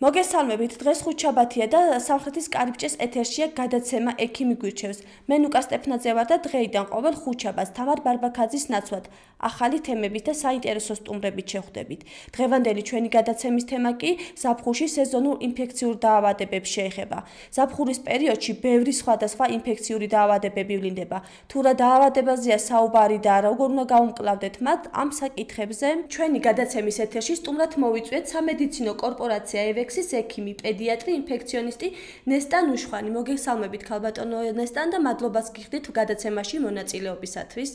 მოგესალმებით დღეს ხუთშაბათია და სამხრეთის კარიბჭეს ეთერშია გადაცემა ექიმი გვირჩევს. მე ნუკა სტეფნაძე ვარ და დღეიდან ყოველ ხუთშაბათს თამარ ბარბაქაძის ნაცვლად. ახალი თემებით და საინტერესო სტუმრებით შეხვდებით დღევანდელი ჩვენი გადაცემის თემა კი ზაფხულში სეზონურ ინფექციურ დაავადებებს შეეხება. ზაფხულის პერიოდში ბევრი სხვადასხვა ინფექციური დაავადებები ვლინდება. თუ რა დაავადებაზეა საუბარი და როგორ უნდა გაუმკლავდეთ მათ ამ საკითხებზე ჩვენი გადაცემის ეთერში სტუმრად მოვიწვიეთ სამედიცინო კორპორაცია ევექ კომპლექსის ექიმი, პედიატრი, ინფექციონისტი ნესტან უშხვანი. მოგესალმებით ქალბატონო ნესტან და მადლობას გიხდით გადაცემაში მონაწილეობისათვის.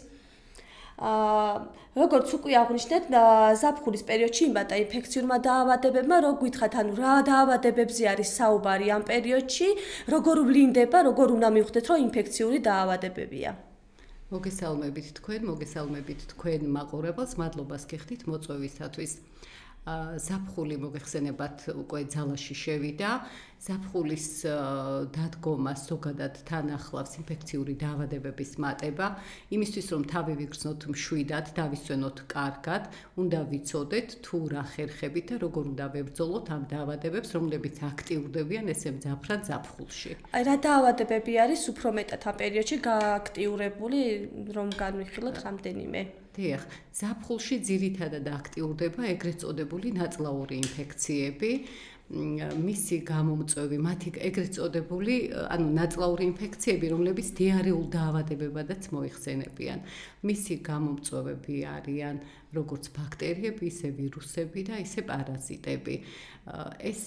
აა როგორც უკვე აღნიშნეთ, ზაფხულის პერიოდში იმბატა ინფექციურმა დაავადებებმა, რო გითხრათ, ანუ რა დაავადებებზე არის საუბარი ამ პერიოდში, როგორ ვლინდება, როგორ უნდა მივხვდეთ, რომ ინფექციური დაავადებებია. მოგესალმებით თქვენ, მოგესალმებით თქვენ მაყურებელს, მადლობას გიხდით მოწვევისათვის. ზაფხული მოგეხსენებათ უკვე ძალაში შევიდა. ზაფხულის დადგომა ზოგადად თან ახლავს ინფექციური დაავადებების მატება. იმისთვის რომ თავი ვიგრძნოთ მშვიდად დავისვენოთ კარგად უნდა ვიცოდეთ თუ რა ხერხებით და როგორ უნდა ვებრძოლოთ ამ დაავადებებს რომლებიც აქტიურდებიან ესე მძაფრად ზაფხულში. რა დაავადებები არის უფრო მეტად ამ პერიოდში გააქტიურებული რომ განვიხილოთ რამდენიმე დიახ, ზაფხულში ძირითადად აქტიურდება ეგრეთ წოდებული ნაწლავური ინფექციები. მისი გამომწვევი, მათი ეგრეთ წოდებული, ანუ ნაწლავური ინფექციები, რომლებიც დიარეულ დაავადებებადაც მოიხსენებიან. მისი გამომწვევები არიან როგორც ბაქტერიები, ისე ვირუსები და ისე პარაზიტები. ეს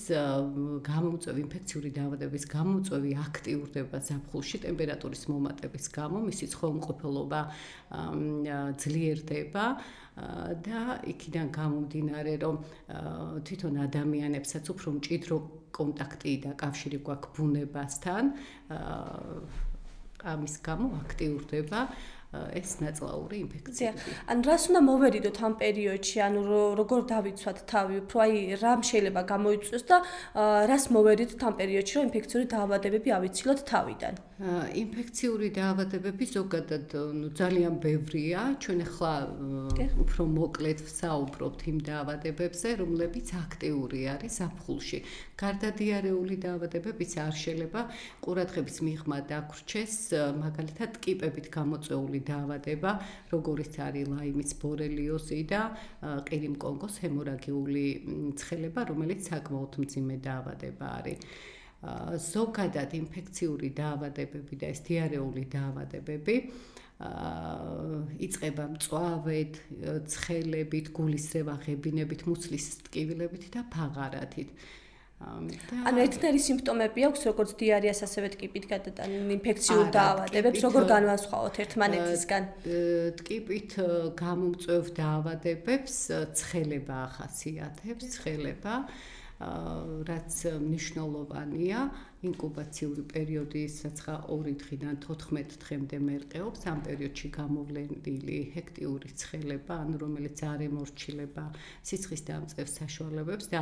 გამომწვევი ინფექციური დაავადების გამომწვევი აქტიურდება ზაფხულში ტემპერატურის მომატების გამო, მისი ცხელმყოფელობა ძლიერდება და იქიდან გამომდინარე, რომ თვითონ ადამიანებსაც უფრო მჭიდრო კონტაქტი და კავშირი გვაქვს ბუნებასთან, ამის გამო აქტიურდება ეს ნაწლაური ინფექციები. ან რას უნდა მოვერიდოთ ამ პერიოდში, ანუ როგორ დავიცვათ თავი, უფრო აი რამ შეიძლება გამოიწვიოს და რას მოვერიდოთ ამ პერიოდში, რომ ინფექციური დაავადებები ავიცილოთ თავიდან? ინფექციური დაავადებები ზოგადად ნუ ძალიან ბევრია. ჩვენ ახლა უფრო მოკლედ ვსაუბრობთ იმ დაავადებებზე, რომლებიც აქტიური არის საფხულში. გარდა დიარეული დაავადებებიც არ შეიძლება ყურადღების მიღმა დაგვრჩეს, მაგალითად ტკიპებით გამოწვეული ვირუსული დაავადება, როგორიც არის ლაიმის ბორელიოზი და ყირიმკონგოს ჰემორაგიული ცხელება, რომელიც საკმაოდ მძიმე დაავადება არის. ზოგადად ინფექციური დაავადებები და ეს დიარეული დაავადებები აა იწება მწვავედ, ცხელებით, გულისრევა ღებინებით, მუცლის ტკივილებით და ფაღარათით. ანუ ერთნაირი სიმპტომები აქვს როგორც დიარეას ასევე ტკიპით გადატანილ ინფექციურ დაავადებებს როგორ განვასხვაოთ ერთმანეთისგან? ტკიპით გამომწვევ დაავადებებს ცხელება ახასიათებს ცხელება რაც მნიშვნელოვანია ინკუბაციური პერიოდი საცხა 2 დღიდან 14 დღემდე მერყეობს ამ პერიოდში გამოვლენილი ჰექტიური ცხელება ან რომელიც არ ემორჩილება სიცხის დამწევ საშუალებებს და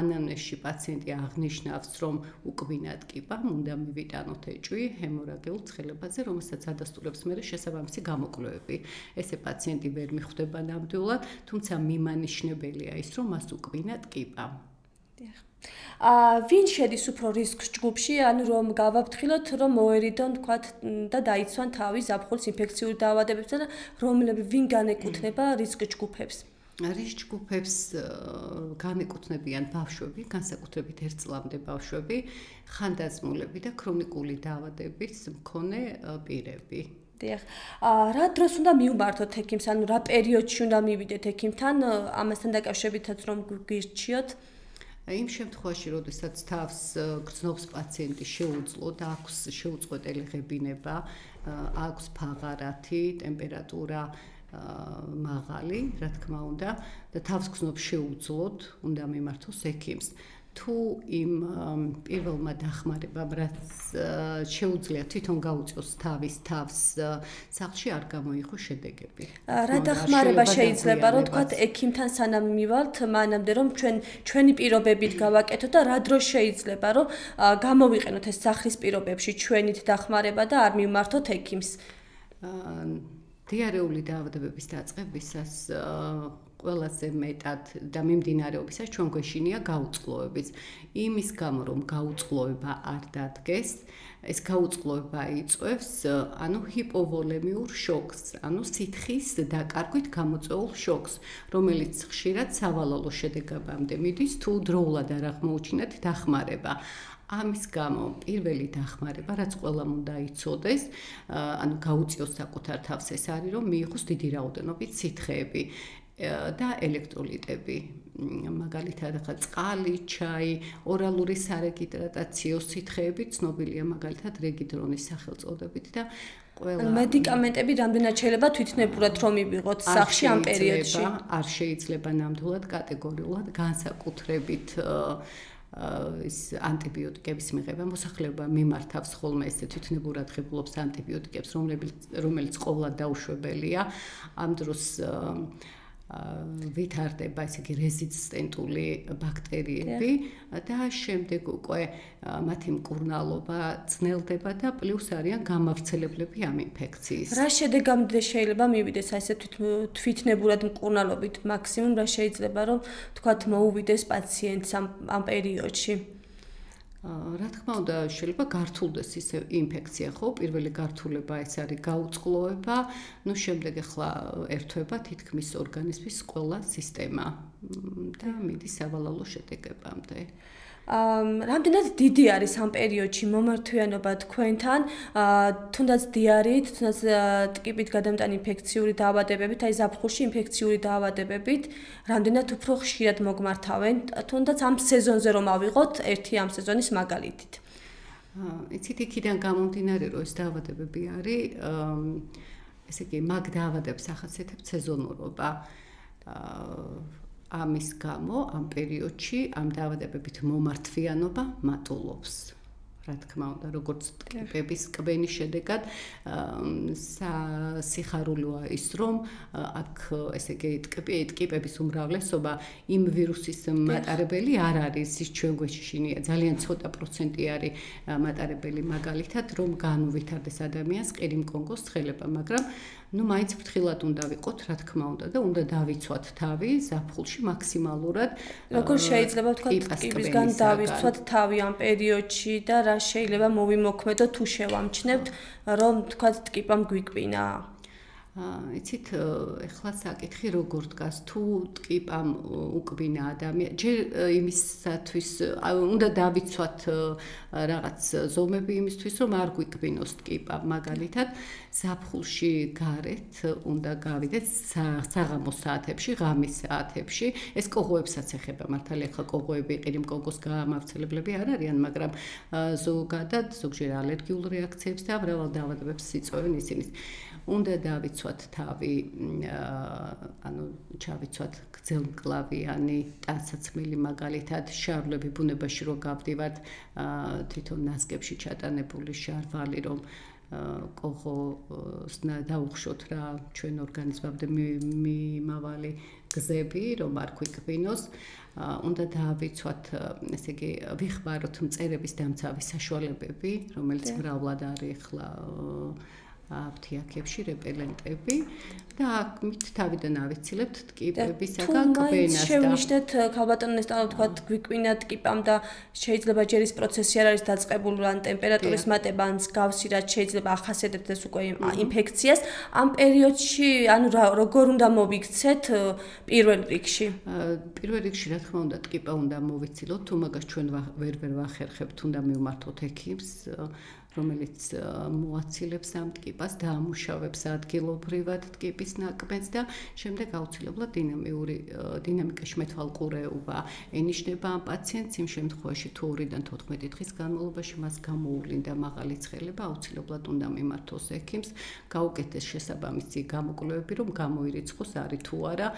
ანამნეზში პაციენტი აღნიშნავს რომ უკბინა ტკიპა უნდა მივიტანოთ ეჭვი ჰემორაგიულ ცხელებაზე რომელსაც ადასტურებს მე შესაბამისი გამოკვლევები. ესე პაციენტი ვერ მიხვდება ნამდვილად თუმცა მიმანიშნებელია ის რომ მას უკბინა ტკიპა დიახ. აა ვინ შედის უფრო რისკს ჯგუფში, ანუ რომ გავაფრთხილოთ, რომ მოერიდონ თქვათ და დაიცვან თავი ზაფხულის ინფექციური დაავადებებსა და რომლები ვინ განეკუთვნება რისკ ჯგუფებს? რისკ ჯგუფებს განეკუთვნებიან ბავშვები, განსაკუთრებით ერთ წლამდე ბავშვები, ხანდაზმულები და ქრონიკული დაავადების მქონე პირები. დიახ. აა რა დროს უნდა მიუმართოთ ექიმს, ანუ რა პერიოდში უნდა მივიდეთ ექიმთან, ამასთან დაკავშირებითაც რომ გირჩიოთ? აა იმ შემთხვევაში, როდესაც თავს გრძნობს პაციენტი შეუძლო და აქვს შეუწყვეტელი ღებინება, აქვს ფაღარათი, ტემპერატურა მაღალი, რა თქმა უნდა, და თავს გრძნობს შეუძლოდ, უნდა მიმართოს ექიმს. თუ იმ პირველმა დახმარებამ რაც შეუძლია თვითონ გაუწიოს თავის თავს სახლში არ გამოიღო შედეგები. რა დახმარება შეიძლება რომ თქვა ექიმთან სანამ მივალთ მანამდე რომ ჩვენ ჩვენი პირობებით გავაკეთოთ და რა დროს შეიძლება რომ გამოვიყენოთ ეს სახლის პირობებში ჩვენით დახმარება და არ მიმართოთ ექიმს. დიარეული დაავადებების დაწყებისას ყველაზე მეტად და მიმდინარეობისას ჩვენ გვეშინია გაუწყლოებიც. იმის გამო რომ გაუწყლოება არ დადგეს, ეს გაუწყლოება იწევს ანუ ჰიპოვოლემიურ შოკს, ანუ სითხის დაკარგვით გამოწვეულ შოკს, რომელიც ხშირად სავალალო შედეგებამდე მიდის თუ დროულად არ აღმოუჩინეთ დახმარება. ამის გამო პირველი დახმარება, რაც ყველამ უნდა იცოდეს, ანუ გაუწიოს საკუთარ თავს ეს არის, რომ მიიღოს დიდი რაოდენობით სითხეები. და ელექტროლიტები. მაგალითად, ახლა წყალი, ჩაი, ორალური სარეგიდრატაციო სითხეები ცნობილია მაგალითად რეგიდრონის სახელწოდებით და ყველა მედიკამენტები რამდენად შეიძლება თვითნებურად რომ მივიღოთ სახში ამ პერიოდში? არ შეიძლება ნამდვილად კატეგორიულად განსაკუთრებით ის ანტიბიოტიკების მიღება მოსახლეობა მიმართავს ხოლმე ესე თვითნებურად ღებულობს ანტიბიოტიკებს რომლებიც რომელიც ყოვლად დაუშვებელია ამ დროს ვითარდება ესე იგი რეზისტენტული ბაქტერიები და შემდეგ უკვე მათი მკურნალობა ძნელდება და პლუს არიან გამავრცელებლები ამ ინფექციის. რა შედეგამდე შეიძლება მივიდეს აი ესე თვითნებურად მკურნალობით მაქსიმუმ რა შეიძლება რომ თქვათ მოუვიდეს პაციენტს ამ ამ პერიოდში? რა თქმა უნდა, შეიძლება გართულდეს ისე ინფექცია, ხო? პირველი გართულება ეს არის გაუწყლოება, ну შემდეგ ახლა ერთვება თითქმის ორგანიზმის ყველა სისტემა და მიდის სავალალო შედეგებამდე. რამდენად დიდი არის ამ პერიოდში მომართვიანობა თქვენთან, თუნდაც დიარით, თუნდაც ტკიპით გადამტანი ინფექციური დაავადებებით, აი ზაფხულში ინფექციური დაავადებებით, რამდენად უფრო ხშირად მოგმართავენ, თუნდაც ამ სეზონზე რომ ავიღოთ ერთი ამ სეზონის მაგალითით. იცით იქიდან გამომდინარე რომ ეს დაავადებები არის ესე იგი მაგ დაავადებს ახასიათებს სეზონურობა. აა ამის გამო ამ პერიოდში ამ დაავადებებით მომართვიანობა მატულობს. რა თქმა უნდა, როგორც ტკიპების კბენის შედეგად სიხარულოა ის, რომ აქ ესე იგი ტკიპი ტკიპების უმრავლესობა იმ ვირუსის მატარებელი არ არის, ის ჩვენ გვეშინია ძალიან ცოტა პროცენტი არის მატარებელი მაგალითად, რომ განუვითარდეს ადამიანს ყირიმკონგოს ცხელება, მაგრამ ну მაინც ფრთხილად უნდა ვიყოთ, რა თქმა უნდა და უნდა დავიცვათ თავი ზაფხულში მაქსიმალურად. როგორ შეიძლება თქვა ტკიპისგან დავიცვათ თავი ამ პერიოდში და რა შეიძლება მოვიმოქმედო თუ შევამჩნევთ, რომ თქვა ტკიპამ გვიკვინა? იცით ეხლა საკითხი როგორ დგას? თუ ტკიპამ უკბინა ადამიანი ჯერ იმისათვის უნდა დავიცვათ რაღაც ზომები იმისთვის რომ არ გვიკბინოს ტკიპა მაგალითად ზაფხულში გარეთ უნდა გავიდეთ საღამოს საათებში ღამის საათებში. ეს კოღოებსაც ეხება მართალია ხა კოღოები ყირიმ კოგოს გამავრცელებლები არ არიან მაგრამ ზოგადად ზოგჯერ ალერგიულ რეაქციებს და მრავალ დაავადებებს იწვევენ ისინი უნდა დავიცვათ თავი ანუ ჩავიცვათ გძელმკლავიანი ტანსაცმელი მაგალითად შარლები ბუნებაში რო გავდივართ თვითონ ნასკებში ჩატანებული შარვალი რომ კოხო დაუხშოთ რა ჩვენ ორგანიზმამდე მიმავალი გზები რომ არ ქვიკბინოს უნდა დაავიცვათ ესე იგი ვიხმაროთ მწერების დამცავის საშუალებები რომელიც მრავლად არის ახლა აფთიაქებში რეპელენტები და აქ მით თავიდან ავიცილებთ ტკიპებისაგან კბენას და შევნიშნეთ ქალბატონეს და თქვა გვიკვინა ტკიპამ და შეიძლება ჯერის პროცესი არ არის დაწყებული ან ტემპერატურის მატება ან გავსი რაც შეიძლება ახასიათებთ ეს უკვე ინფექციას. ამ პერიოდში ანუ როგორ უნდა მოვიქცეთ პირველ რიგში? პირველ რიგში რა თქმა უნდა ტკიპა უნდა მოვიცილოთ თუ მაგას ჩვენ ვერ ვერ ვახერხებთ უნდა მივმართოთ ექიმს რომელიც მოაცილებს ამ ტკიპას და ამუშავებს ადგილობრივად ტკიპის ნაკბენს და შემდეგ აუცილებლად დინამიური დინამიკაში მეთვალყურეობა ენიშნება ამ პაციენტს. იმ შემთხვევაში თუ 2-დან 14 დღის განმავლობაში მას გამოუვლინდა მაღალი ცხელება აუცილებლად უნდა მიმართოს ექიმს. გაუკეთეს შესაბამისი გამოკვლევები რომ გამოირიცხოს არის თუ არა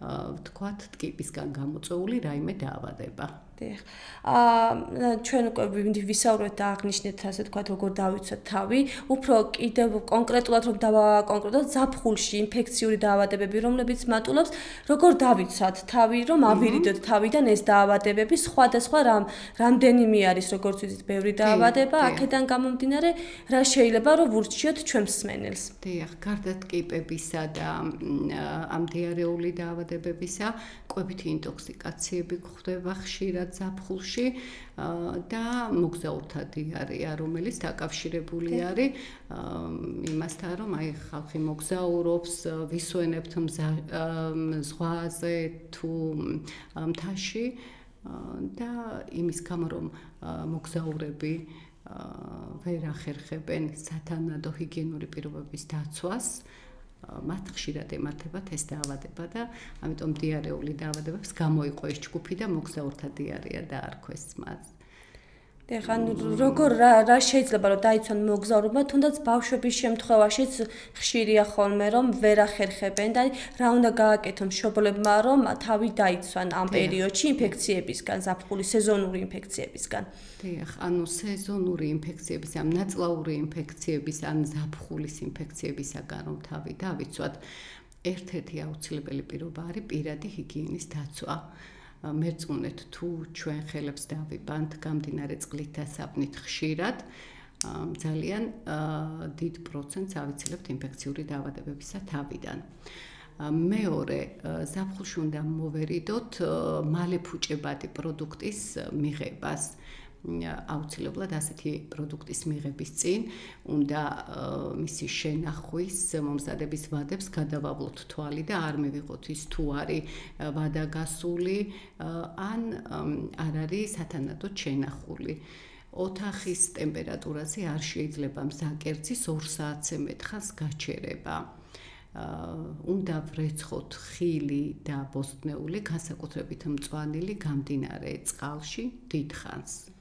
ვთქვათ ტკიპისგან გამოწეული რაიმე დაავადება. დიახ. აა ჩვენ უკვე ვისაუბრეთ და აღნიშნეთ ასე თქვათ როგორ დავიცვათ თავი, უფრო კიდევ კონკრეტულად რომ დავაკონკრეტოთ ზაფხულში ინფექციური დაავადებები, რომლებიც მატულობს, როგორ დავიცვათ თავი, რომ ავირიდოთ თავიდან ეს დაავადებები, სხვადასხვა რამ რამდენიმე არის როგორც ვიზით ბევრი დაავადება, აქედან გამომდინარე, რა შეიძლება რომ ვურჩიოთ ჩვენ მსმენელს. დიახ, გარდა ტკიპებისა და ამ დიარეული დაავადებების დაავადებებისა, კვებითი ინტოქსიკაციები გვხვდება ხშირად ზაფხულში და მოგზაურთა დიარეა, რომელიც დაკავშირებული არის იმასთან, რომ აი ხალხი მოგზაურობს, ვისვენებთ ზღვაზე თუ მთაში და იმის გამო რომ მოგზაურები ვერ ახერხებენ სათანადო ჰიგიენური პირობების დაცვას მათ ხშირად ემართებათ ეს დაავადება და ამიტომ დიარეული დაავადებებს გამოიყო ეს ჯგუფი და მოგზაურთა დიარეა დაარქვეს მას. ეხან როგორ რა რა შეიძლება რომ დაიცვან მოგზაურობა თუნდაც ბავშვების შემთხვევაშიც ხშირია ხოლმე რომ ვერ ახერხებენ და რა უნდა გააკეთონ მშობლებმა რომ თავი დაიცვან ამ პერიოდში ინფექციებისგან ზაფხული სეზონური ინფექციებისგან. დიახ ანუ სეზონური ინფექციების ამ ნაწლავური ინფექციების ან ზაფხულის ინფექციებისგან რომ თავი დავიცვათ ერთ-ერთი აუცილებელი პირობა არის პირადი ჰიგიენის დაცვა მერწმუნეთ თუ ჩვენ ხელებს დავიბანთ გამდინარე წყლით და საფნით ხშირად ძალიან დიდ პროცენტს ავიცილებთ ინფექციური დაავადებებისა თავიდან. მეორე ზაფხულში უნდა მოვერიდოთ მალე ფუჭებადი პროდუქტის მიღებას. აუცილებლად ასეთი პროდუქტის მიღების წინ უნდა მისი შენახვის მომზადების ვადებს გადავავლოთ თვალი და არ მივიღოთ ის თუ არის ვადა გასული ან არ არის სათანადო შენახული ოთახის ტემპერატურაზე არ შეიძლება მზაკერძი 2 საათზე მეტხანს გაჩერება. უნდა ვრეცხოთ ხილი და ბოსტნეული, განსაკუთრებით მწვანილი გამდინარე წყალში დიდხანს.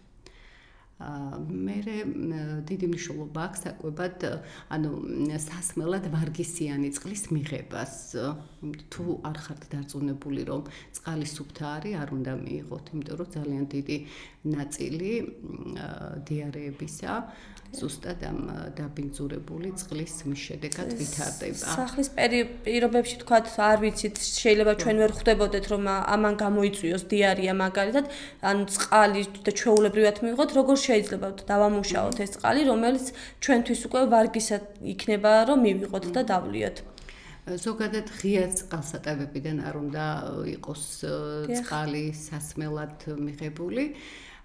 მე დიდი მნიშვნელობა აქვს საკვებად ანუ სასმელად ვარგისიანი წყლის მიღებას. თუ არ ხართ დარწმუნებული რომ წყალი სუფთა არის არ უნდა მიიღოთ იმიტომ რომ ძალიან დიდი ნაწილი დიარეებისა ზუსტად ამ დაბინძურებული წყლის შედეგად ვითარდება. სახლის პირობებში თქვა არ ვიცით შეიძლება ჩვენ ვერ ხვდებოდეთ რომ ამან გამოიწვიოს დიარეა მაგალითად ან წყალი და ჩვეულებრივად მიიღოთ როგორ შეიძლება დავამუშაოთ ეს წყალი რომელიც ჩვენთვის უკვე ვარგისად იქნება რომ მივიღოთ და დავლიოთ. ზოგადად ღია წყალსატევებიდან არ უნდა იყოს წყალი სასმელად მიღებული.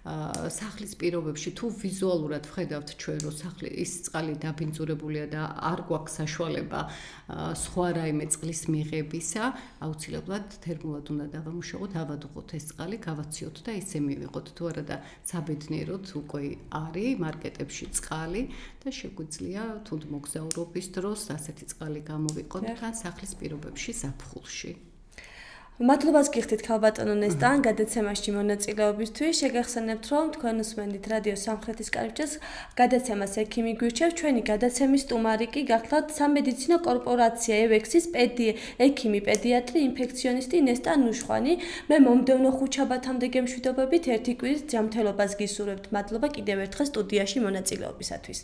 სახლის პირობებში თუ ვიზუალურად ვხედავთ ჩვენ რომ სახლი ის წყალი დაბინძურებულია და არ გვაქვს საშუალება სხვა რაიმე წყლის მიღებისა, აუცილებლად თერმულად უნდა დავამუშავოთ, ავადუყოთ ეს წყალი, გავაციოთ და ისე მივიღოთ. თუ არა და საბედნიეროდ უკვე არის მარკეტებში წყალი და შეგვიძლია თუნდ მოგზაურობის დროს ასეთი წყალი გამოვიყოთ თან სახლის პირობებში საფხულში. მადლობას გიხდით ქალბატონო ნესტან გადაცემაში მონაწილეობისთვის. შეგახსენებთ, რომ თქვენ უსმენთ რადიო სამხრეთის კარიბჭეს გადაცემას ექიმი გვირჩევს. ჩვენი გადაცემის სტუმარი კი გახლავთ სამედიცინო კორპორაცია ევექსის პედი ექიმი პედიატრი ინფექციონისტი ნესტან ნუშვანი. მე მომდევნო ხუთშაბათამდე გემშვიდობებით ერთი კვირის ჯანმრთელობას გისურვებთ. მადლობა კიდევ ერთხელ სტუდიაში მონაწილეობისათვის.